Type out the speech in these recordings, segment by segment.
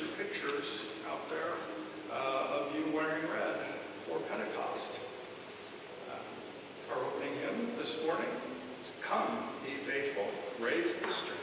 your pictures out there uh, of you wearing red for Pentecost. Uh, our opening hymn this morning is Come, Be Faithful, Raise the.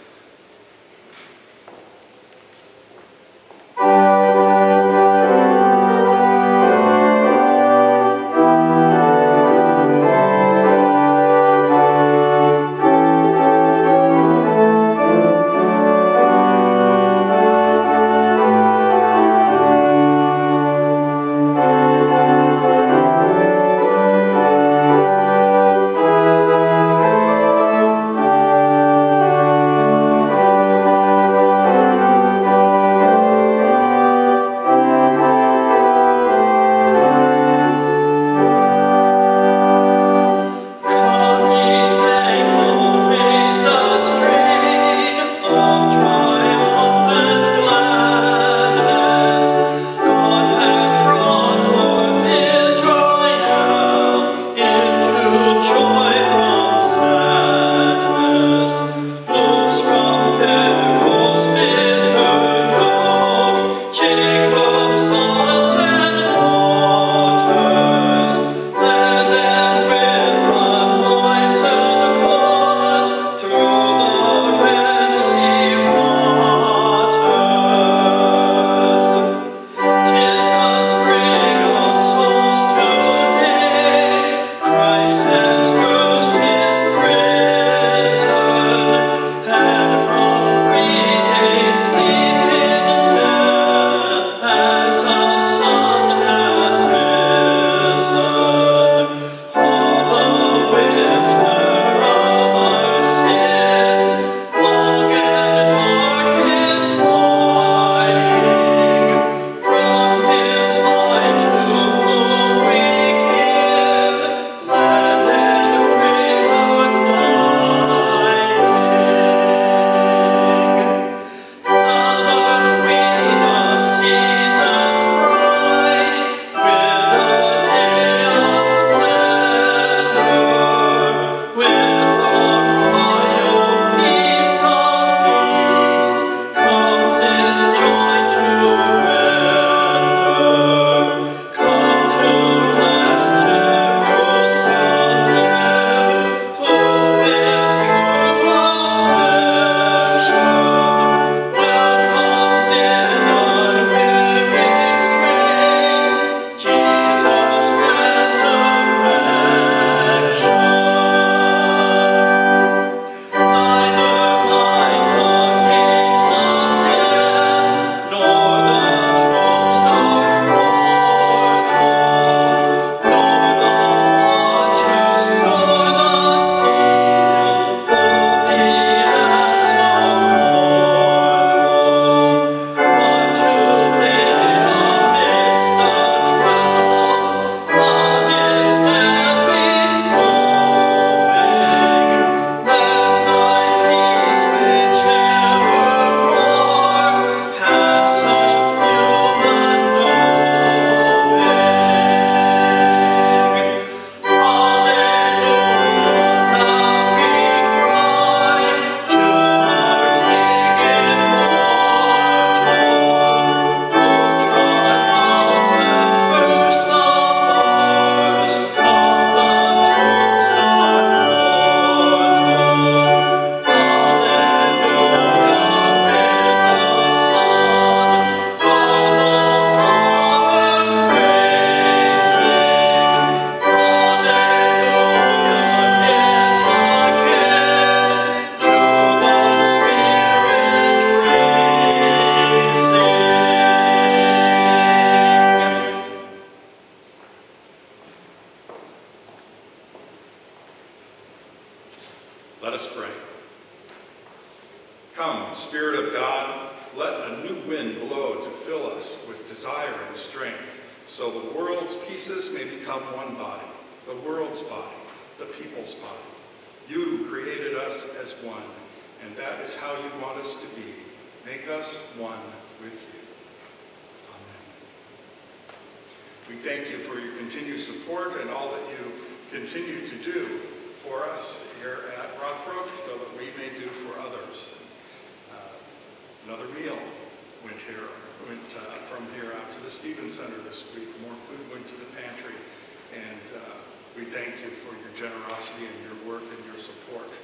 Thank you for your generosity and your work and your support.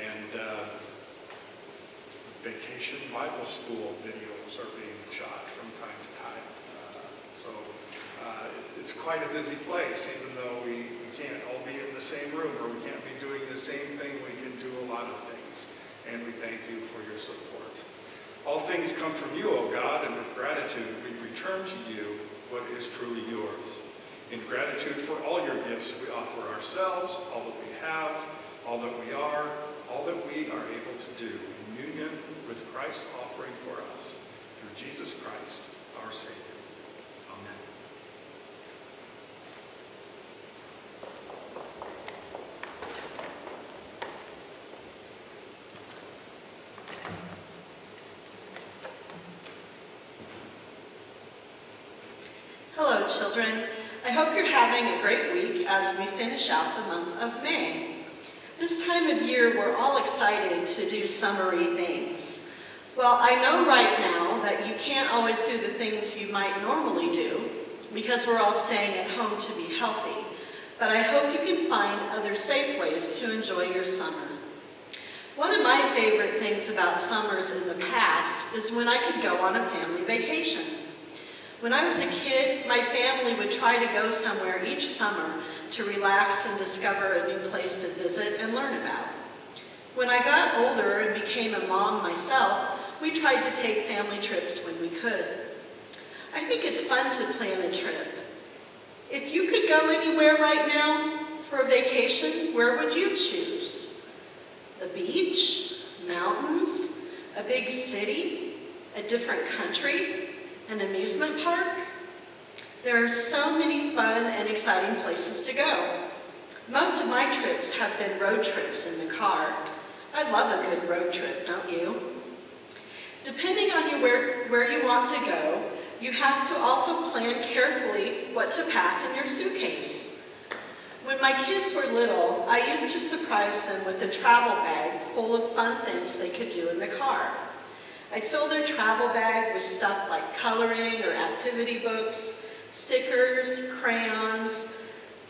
And uh, vacation Bible school videos are being shot from time to time. Uh, So uh, it's- it's quite a busy place, even though we we can't all be in the same room or we can't be doing the same thing, we can do a lot of things. And we thank you for your support. All things come from you, O God, and with gratitude we return to you what is truly yours. In gratitude for all your gifts, we offer ourselves, all that we have, all that we are, all that we are able to do in union with Christ's offering for us through Jesus Christ, our Savior. Amen. Hello, children. I hope you're having a great week as we finish out the month of May. This time of year, we're all excited to do summery things. Well, I know right now that you can't always do the things you might normally do because we're all staying at home to be healthy, but I hope you can find other safe ways to enjoy your summer. One of my favorite things about summers in the past is when I could go on a family vacation. When I was a kid, my family would try to go somewhere each summer to relax and discover a new place to visit and learn about. When I got older and became a mom myself, we tried to take family trips when we could. I think it's fun to plan a trip. If you could go anywhere right now for a vacation, where would you choose? The beach, mountains, a big city, a different country, an amusement park? There are so many fun and exciting places to go. Most of my trips have been road trips in the car. I love a good road trip, don't you? Depending on you where, where you want to go, you have to also plan carefully what to pack in your suitcase. When my kids were little, I used to surprise them with a travel bag full of fun things they could do in the car. I'd fill their travel bag with stuff like coloring or activity books, stickers, crayons,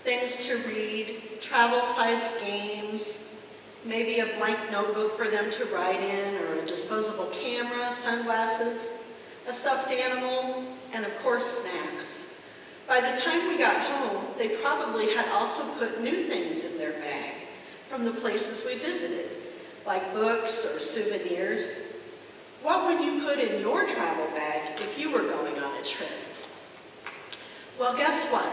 things to read, travel-sized games, maybe a blank notebook for them to write in, or a disposable camera, sunglasses, a stuffed animal, and of course snacks. By the time we got home, they probably had also put new things in their bag from the places we visited, like books or souvenirs. What would you put in your travel bag if you were going on a trip? Well, guess what?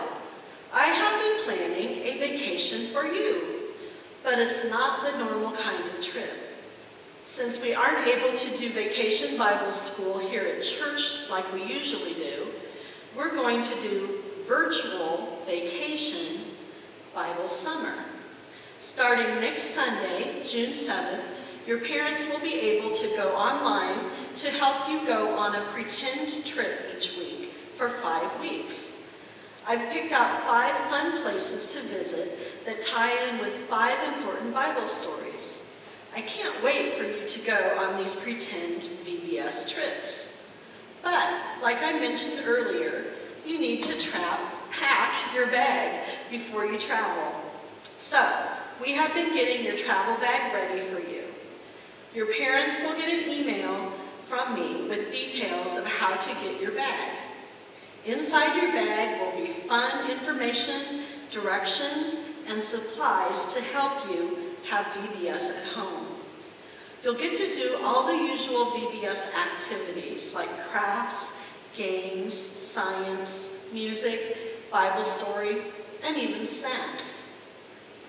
I have been planning a vacation for you, but it's not the normal kind of trip. Since we aren't able to do Vacation Bible School here at church like we usually do, we're going to do virtual vacation Bible summer. Starting next Sunday, June 7th, your parents will be able to go online to help you go on a pretend trip each week for five weeks. I've picked out five fun places to visit that tie in with five important Bible stories. I can't wait for you to go on these pretend VBS trips. But, like I mentioned earlier, you need to pack your bag before you travel. So, we have been getting your travel bag ready for you. Your parents will get an email from me with details of how to get your bag. Inside your bag will be fun information, directions, and supplies to help you have VBS at home. You'll get to do all the usual VBS activities like crafts, games, science, music, Bible story, and even snacks.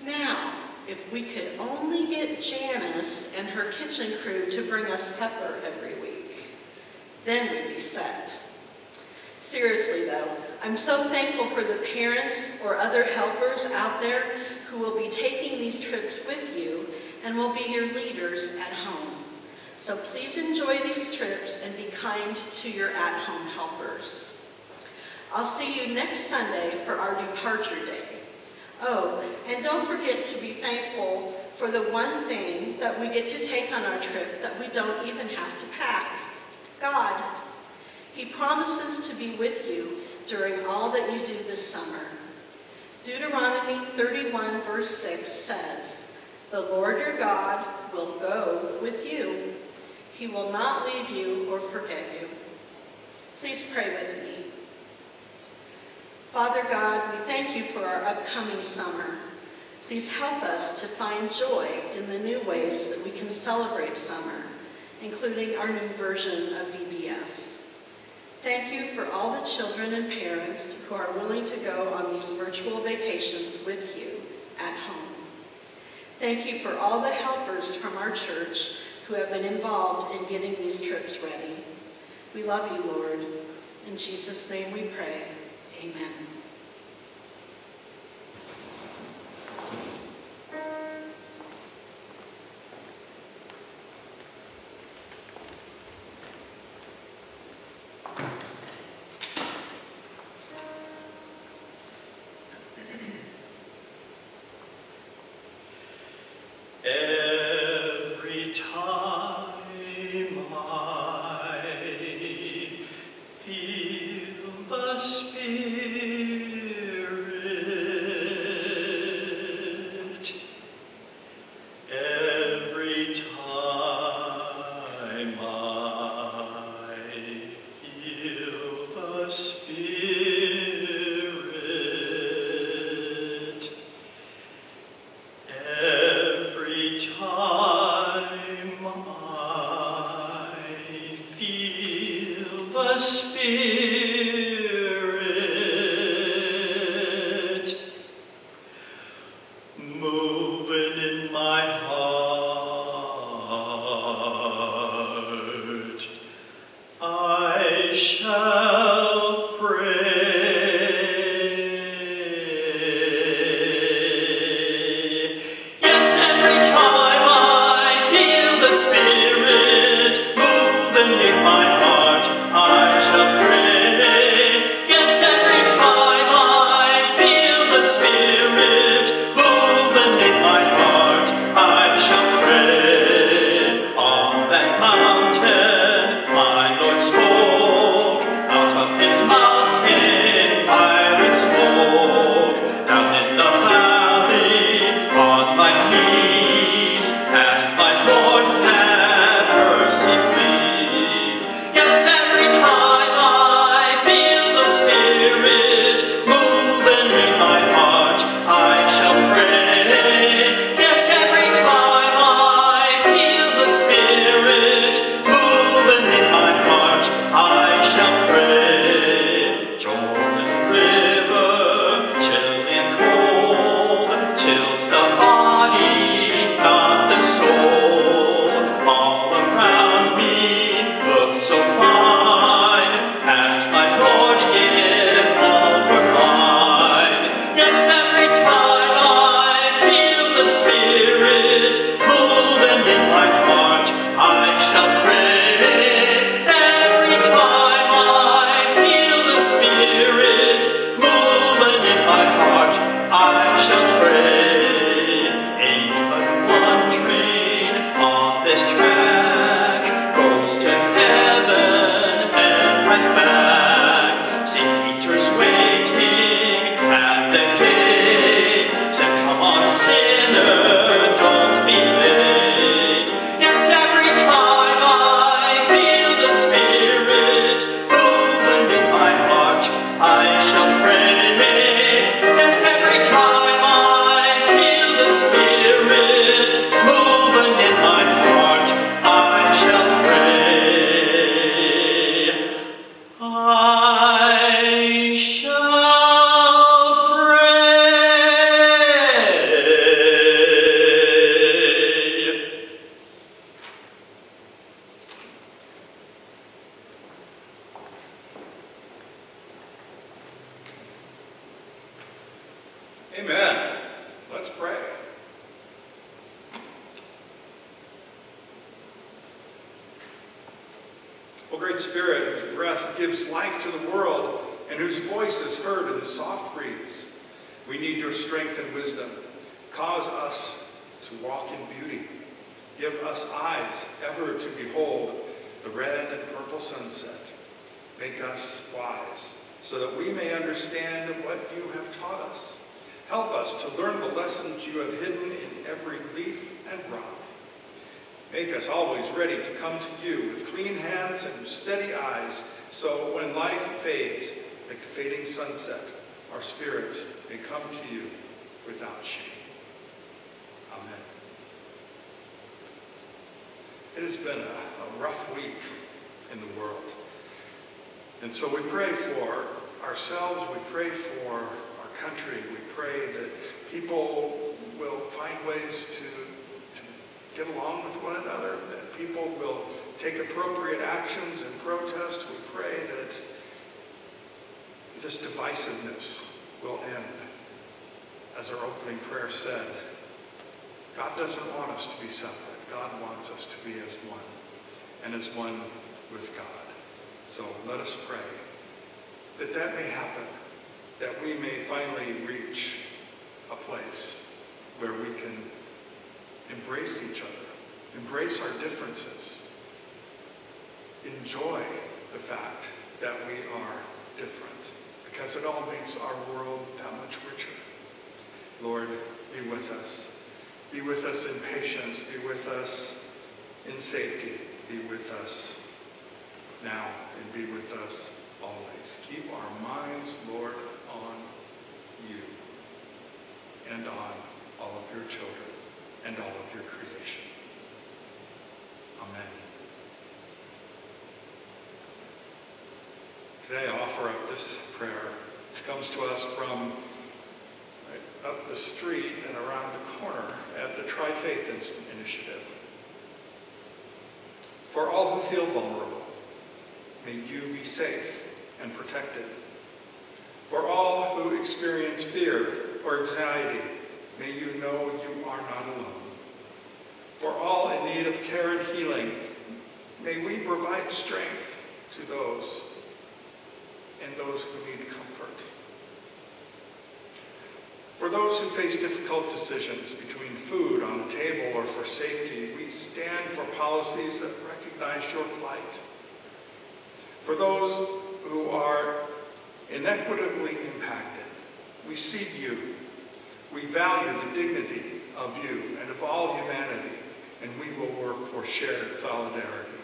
Now, if we could only get Janice and her kitchen crew to bring us supper every week, then we'd be set. Seriously though, I'm so thankful for the parents or other helpers out there who will be taking these trips with you and will be your leaders at home. So please enjoy these trips and be kind to your at-home helpers. I'll see you next Sunday for our departure day. Oh, and don't forget to be thankful for the one thing that we get to take on our trip that we don't even have to pack, God. He promises to be with you during all that you do this summer. Deuteronomy 31 verse 6 says, The Lord your God will go with you. He will not leave you or forget you. Please pray with me. Father God, we thank you for our upcoming summer. Please help us to find joy in the new ways that we can celebrate summer, including our new version of VBS. Thank you for all the children and parents who are willing to go on these virtual vacations with you at home. Thank you for all the helpers from our church who have been involved in getting these trips ready. We love you, Lord. In Jesus' name we pray. Amen. It has been a, a rough week in the world. And so we pray for ourselves, we pray for our country, we pray that people will find ways to, to get along with one another, that people will take appropriate actions and protest. We pray that this divisiveness will end. As our opening prayer said, God doesn't want us to be separate. God wants us to be as one, and as one with God. So let us pray that that may happen, that we may finally reach a place where we can embrace each other, embrace our differences, enjoy the fact that we are different, because it all makes our world that much richer. Lord, be with us. Be with us in patience. Be with us in safety. Be with us now and be with us always. Keep our minds, Lord, on you and on all of your children and all of your creation. Amen. Today I offer up this prayer. It comes to us from up the street and around the corner at the Tri-Faith Initiative. For all who feel vulnerable, may you be safe and protected. For all who experience fear or anxiety, may you know you are not alone. For all in need of care and healing, may we provide strength to those and those who need comfort. For those who face difficult decisions between food on the table or for safety, we stand for policies that recognize your plight. For those who are inequitably impacted, we see you. We value the dignity of you and of all humanity, and we will work for shared solidarity.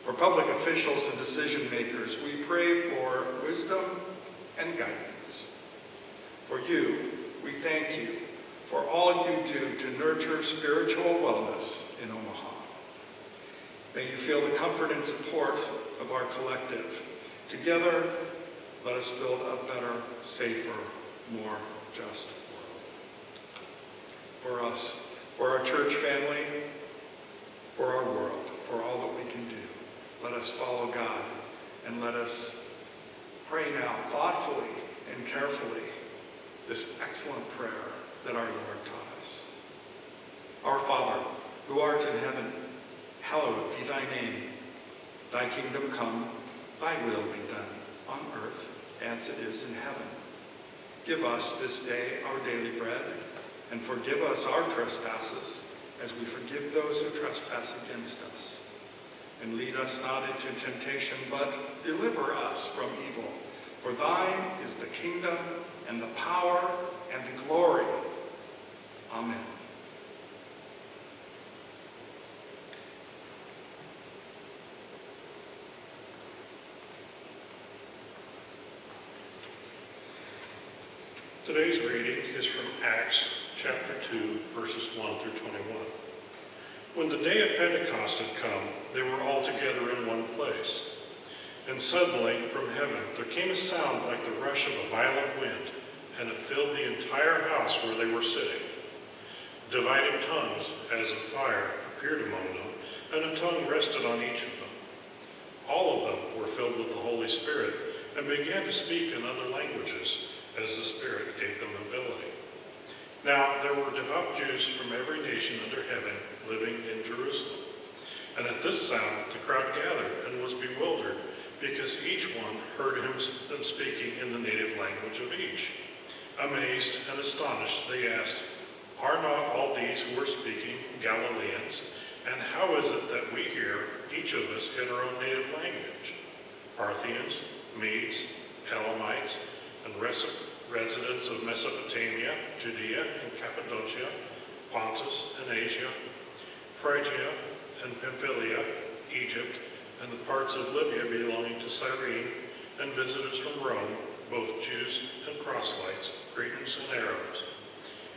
For public officials and decision makers, we pray for wisdom and guidance. For you, we thank you for all you do to nurture spiritual wellness in Omaha. May you feel the comfort and support of our collective. Together, let us build a better, safer, more just world. For us, for our church family, for our world, for all that we can do, let us follow God and let us pray now thoughtfully and carefully this excellent prayer that our Lord taught us. Our Father, who art in heaven, hallowed be thy name. Thy kingdom come, thy will be done, on earth as it is in heaven. Give us this day our daily bread, and forgive us our trespasses, as we forgive those who trespass against us. And lead us not into temptation, but deliver us from evil. For thine is the kingdom, and the power, and the glory. Amen. Today's reading is from Acts chapter 2, verses 1 through 21. When the day of Pentecost had come, they were all together in one place. And suddenly, from heaven, there came a sound like the rush of a violent wind, and it filled the entire house where they were sitting. Divided tongues, as of fire, appeared among them, and a tongue rested on each of them. All of them were filled with the Holy Spirit and began to speak in other languages as the Spirit gave them ability. Now there were devout Jews from every nation under heaven living in Jerusalem. And at this sound the crowd gathered and was bewildered, because each one heard him them speaking in the native language of each. Amazed and astonished, they asked, Are not all these who are speaking Galileans? And how is it that we hear, each of us, in our own native language? Parthians, Medes, Elamites, and res- residents of Mesopotamia, Judea and Cappadocia, Pontus and Asia, Phrygia and Pamphylia, Egypt, and the parts of Libya belonging to Cyrene, and visitors from Rome, both Jews and proselytes, Cretans and Arabs.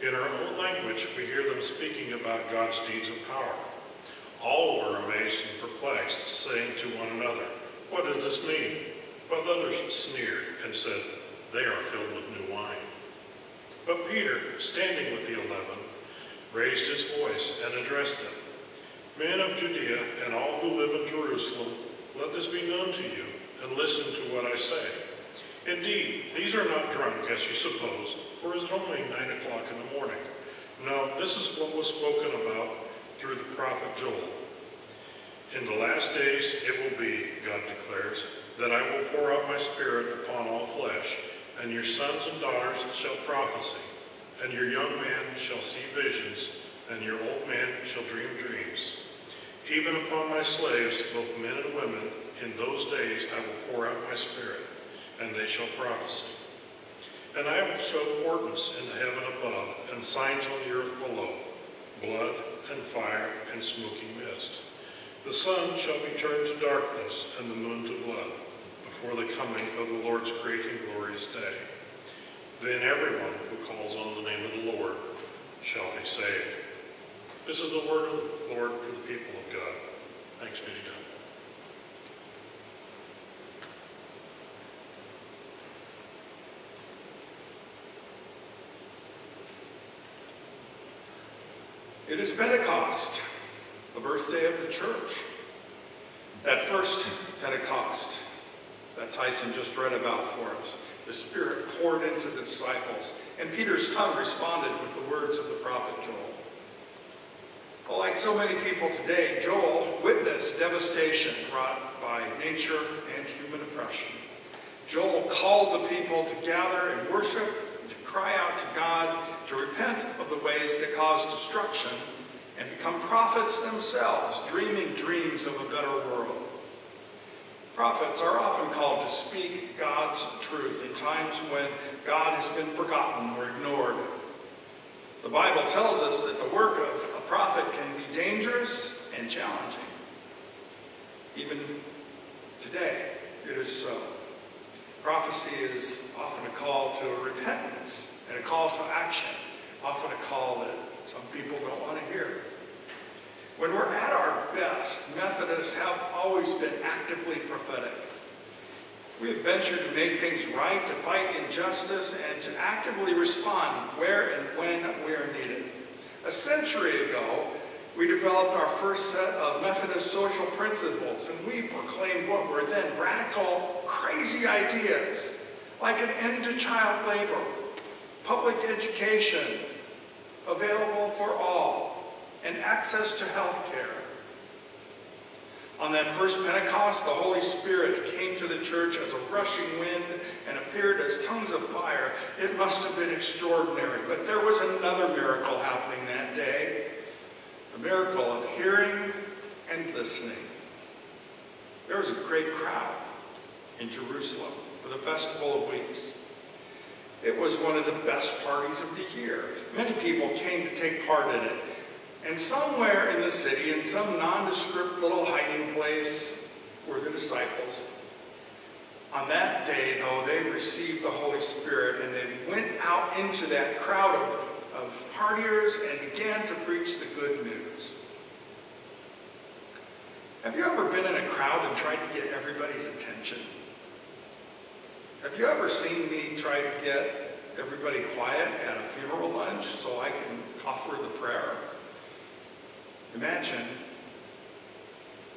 In our own language, we hear them speaking about God's deeds of power. All were amazed and perplexed, saying to one another, What does this mean? But others sneered and said, They are filled with new wine. But Peter, standing with the eleven, raised his voice and addressed them. Men of Judea and all who live in Jerusalem, let this be known to you, and listen to what I say. Indeed, these are not drunk, as you suppose, for it is only nine o'clock in the morning. No, this is what was spoken about through the prophet Joel. In the last days it will be, God declares, that I will pour out my spirit upon all flesh, and your sons and daughters shall prophesy, and your young man shall see visions, and your old man shall dream dreams. Even upon my slaves, both men and women, in those days I will pour out my spirit and they shall prophesy. And I will show portents in the heaven above, and signs on the earth below, blood and fire and smoking mist. The sun shall be turned to darkness, and the moon to blood, before the coming of the Lord's great and glorious day. Then everyone who calls on the name of the Lord shall be saved. This is the word of the Lord for the people of God. Thanks be to God. It is Pentecost, the birthday of the church. That first Pentecost that Tyson just read about for us, the Spirit poured into the disciples, and Peter's tongue responded with the words of the prophet Joel. Well, like so many people today, Joel witnessed devastation wrought by nature and human oppression. Joel called the people to gather and worship, to cry out to God, to repent of the ways that cause destruction, and become prophets themselves, dreaming dreams of a better world. Prophets are often called to speak God's truth in times when God has been forgotten or ignored. The Bible tells us that the work of a prophet can be dangerous and challenging. Even today, it is so. Prophecy is often a call to repentance and a call to action, often a call that some people don't want to hear. When we're at our best, Methodists have always been actively prophetic. We have ventured to make things right, to fight injustice, and to actively respond where and when we are needed. A century ago, we developed our first set of Methodist social principles, and we proclaimed what were then radical, crazy ideas, like an end to child labor, public education available for all, and access to health care. On that first Pentecost, the Holy Spirit came to the church as a rushing wind and appeared as tongues of fire. It must have been extraordinary, but there was another miracle happening that day the miracle of hearing and listening. There was a great crowd in Jerusalem for the Festival of Weeks. It was one of the best parties of the year. Many people came to take part in it. And somewhere in the city, in some nondescript little hiding place, were the disciples. On that day, though, they received the Holy Spirit and they went out into that crowd of, of partiers and began to preach the good news. Have you ever been in a crowd and tried to get everybody's attention? Have you ever seen me try to get everybody quiet at a funeral lunch so I can offer the prayer? Imagine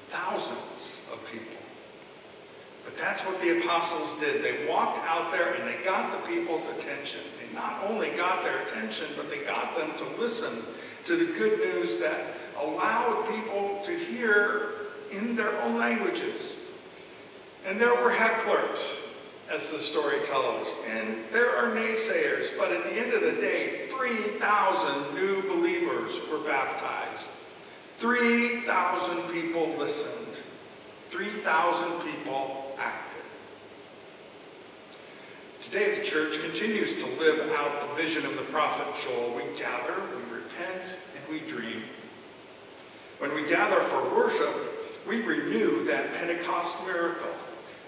thousands of people. But that's what the apostles did. They walked out there and they got the people's attention. They not only got their attention, but they got them to listen to the good news that allowed people to hear in their own languages. And there were hecklers, as the story tells, us, and there are naysayers, but at the end of the day, 3,000 new believers were baptized. 3,000 people listened. 3,000 people acted. Today, the church continues to live out the vision of the prophet Joel. We gather, we repent, and we dream. When we gather for worship, we renew that Pentecost miracle.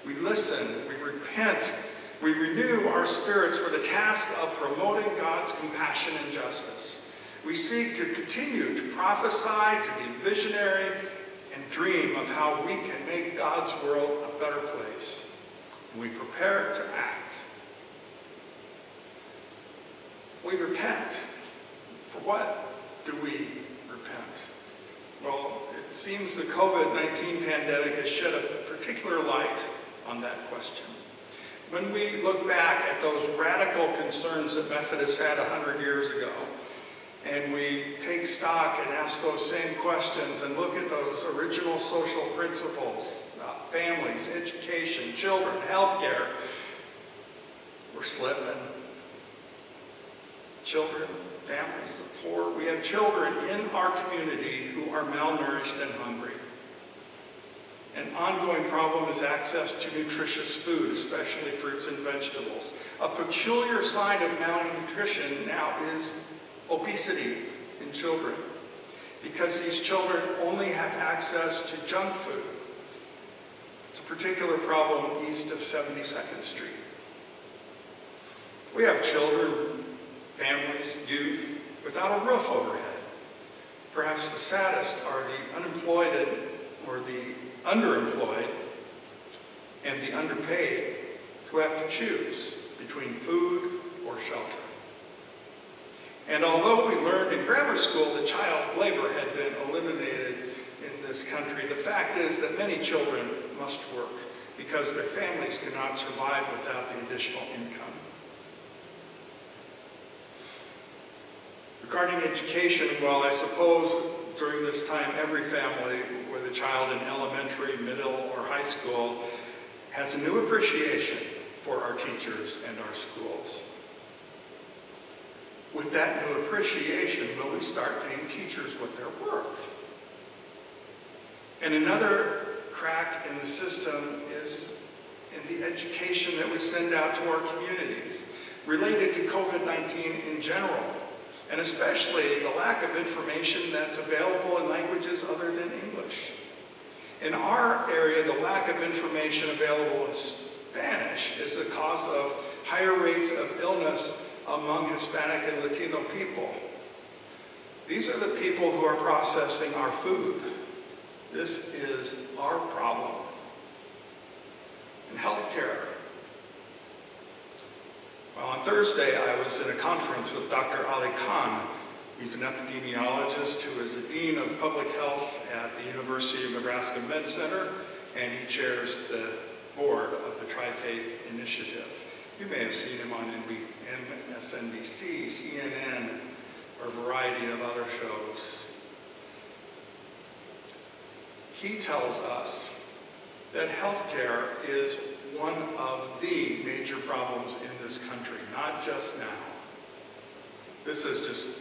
We listen, we repent, we renew our spirits for the task of promoting God's compassion and justice. We seek to continue to prophesy, to be visionary, and dream of how we can make God's world a better place. We prepare to act. We repent. For what do we repent? Well, it seems the COVID-19 pandemic has shed a particular light on that question. When we look back at those radical concerns that Methodists had 100 years ago, and we take stock and ask those same questions and look at those original social principles, about families, education, children, healthcare, we're slipping. Children, families, the poor, we have children in our community who are malnourished and hungry. An ongoing problem is access to nutritious food, especially fruits and vegetables. A peculiar sign of malnutrition now is obesity in children because these children only have access to junk food. It's a particular problem east of 72nd Street. We have children, families, youth without a roof overhead. Perhaps the saddest are the unemployed or the underemployed and the underpaid who have to choose between food or shelter. And although we learned in grammar school that child labor had been eliminated in this country, the fact is that many children must work because their families cannot survive without the additional income. Regarding education, well, I suppose during this time every family with a child in elementary, middle, or high school has a new appreciation for our teachers and our schools. With that new appreciation, will we start paying teachers what they're worth? And another crack in the system is in the education that we send out to our communities related to COVID-19 in general, and especially the lack of information that's available in languages other than English. In our area, the lack of information available in Spanish is the cause of higher rates of illness among Hispanic and Latino people. These are the people who are processing our food. This is our problem. In healthcare, well, on Thursday I was in a conference with Dr. Ali Khan. He's an epidemiologist who is the Dean of Public Health at the University of Nebraska Med Center, and he chairs the board of the Tri-Faith Initiative. You may have seen him on MSNBC, CNN, or a variety of other shows. He tells us that healthcare is one of the major problems in this country, not just now. This is just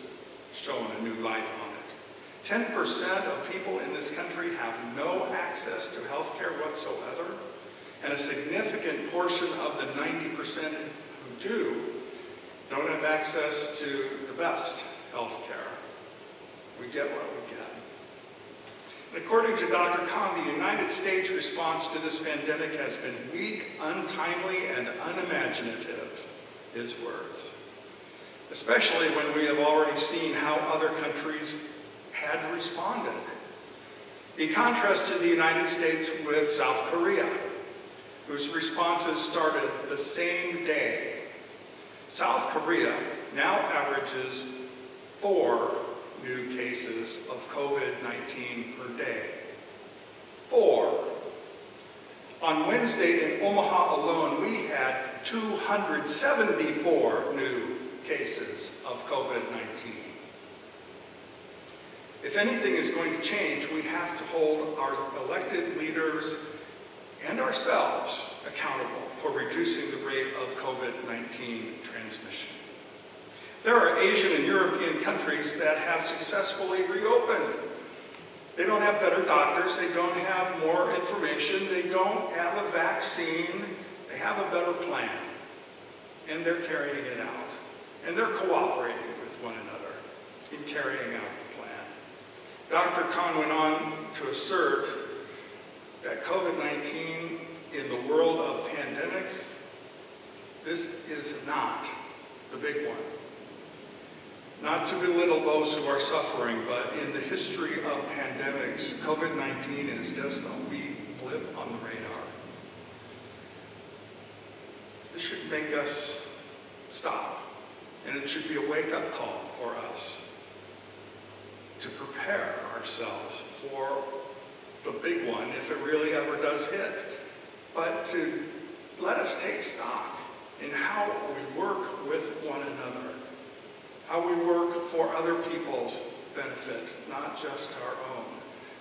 showing a new light on it. 10% of people in this country have no access to health care whatsoever, and a significant portion of the 90% who do don't have access to the best health care. We get what we get. And according to Dr. Khan, the United States response to this pandemic has been weak, untimely, and unimaginative, his words. Especially when we have already seen how other countries had responded. He contrasted the United States with South Korea, whose responses started the same day. South Korea now averages four new cases of COVID-19 per day. Four. On Wednesday in Omaha alone, we had 274 new cases of COVID-19. If anything is going to change, we have to hold our elected leaders and ourselves accountable for reducing the rate of COVID-19 transmission. There are Asian and European countries that have successfully reopened. They don't have better doctors, they don't have more information, they don't have a vaccine, they have a better plan. And they're carrying it out. And they're cooperating with one another in carrying out the plan. Dr. Khan went on to assert that COVID-19 in the world of pandemics, this is not the big one. Not to belittle those who are suffering, but in the history of pandemics, COVID-19 is just a wee blip on the radar. This should make us stop, and it should be a wake-up call for us to prepare ourselves for the big one if it really ever does hit, but to let us take stock in how we work with one another how we work for other people's benefit, not just our own.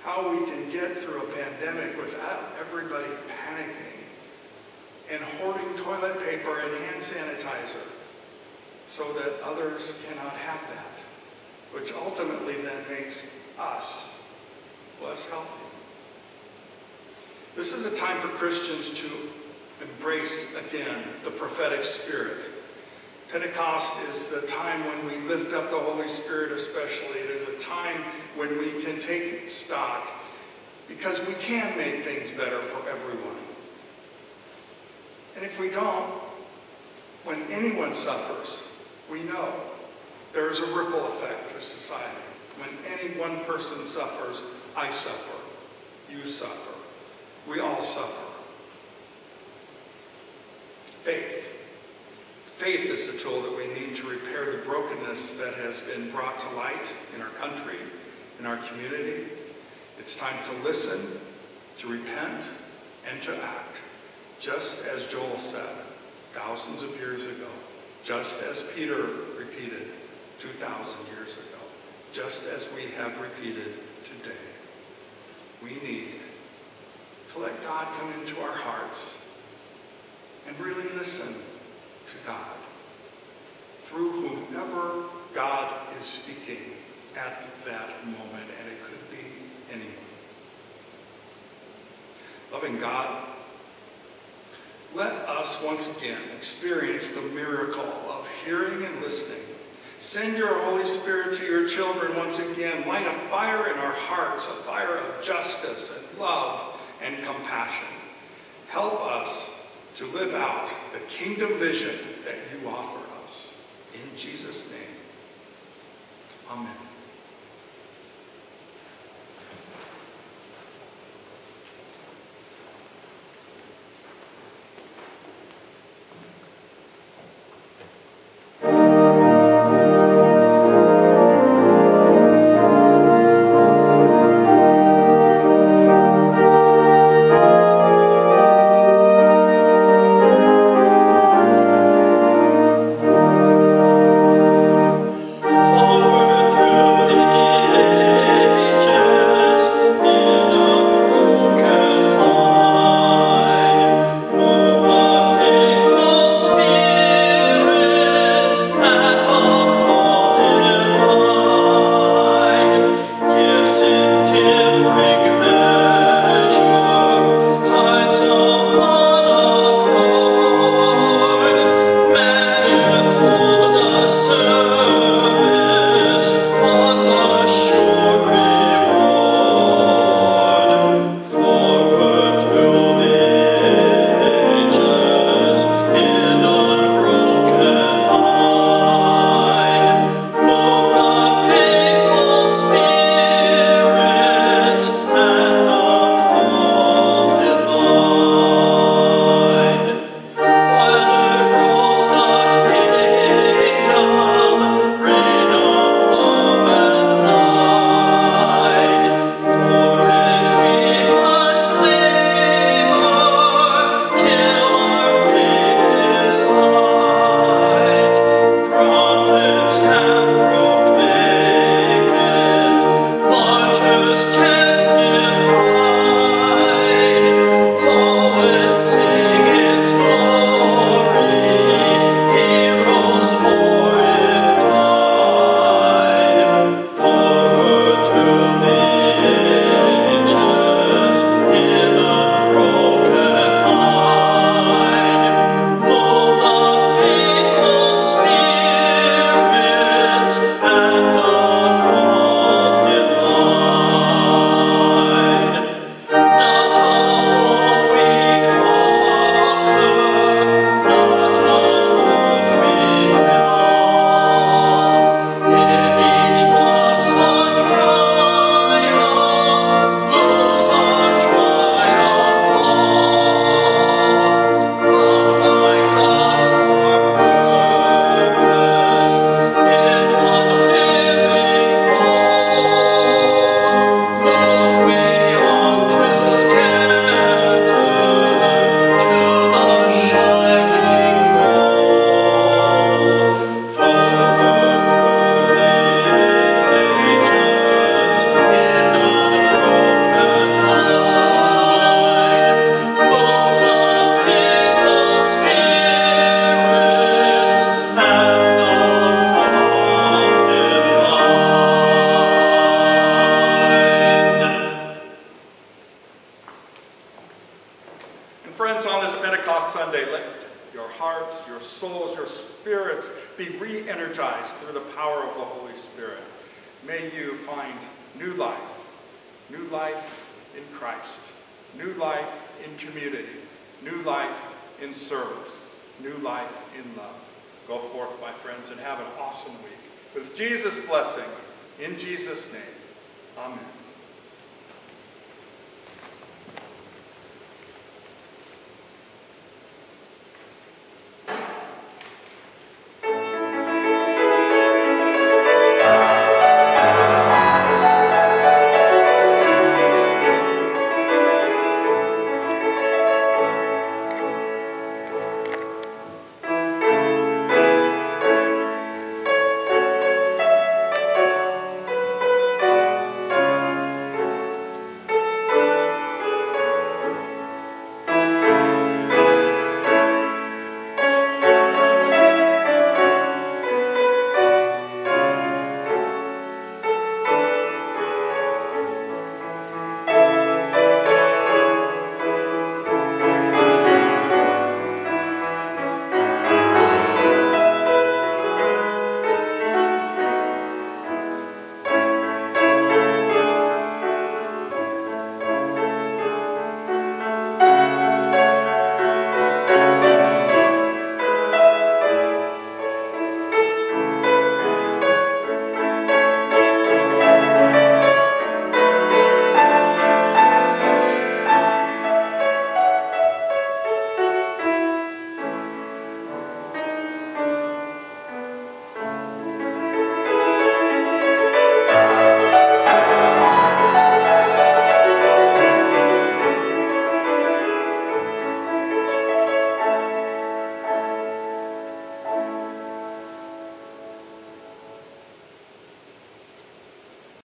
How we can get through a pandemic without everybody panicking and hoarding toilet paper and hand sanitizer so that others cannot have that, which ultimately then makes us less healthy. This is a time for Christians to embrace again the prophetic spirit Pentecost is the time when we lift up the Holy Spirit especially. It is a time when we can take stock because we can make things better for everyone. And if we don't, when anyone suffers, we know there is a ripple effect to society. When any one person suffers, I suffer, you suffer, we all suffer. Faith Faith is the tool that we need to repair the brokenness that has been brought to light in our country, in our community. It's time to listen, to repent, and to act, just as Joel said thousands of years ago, just as Peter repeated 2,000 years ago, just as we have repeated today. We need to let God come into our hearts and really listen to God through whomever God is speaking at that moment, and it could be anyone. Loving God, let us once again experience the miracle of hearing and listening. Send your Holy Spirit to your children once again. Light a fire in our hearts, a fire of justice and love and compassion. Help us to live out the kingdom vision that you offer us. In Jesus' name, amen.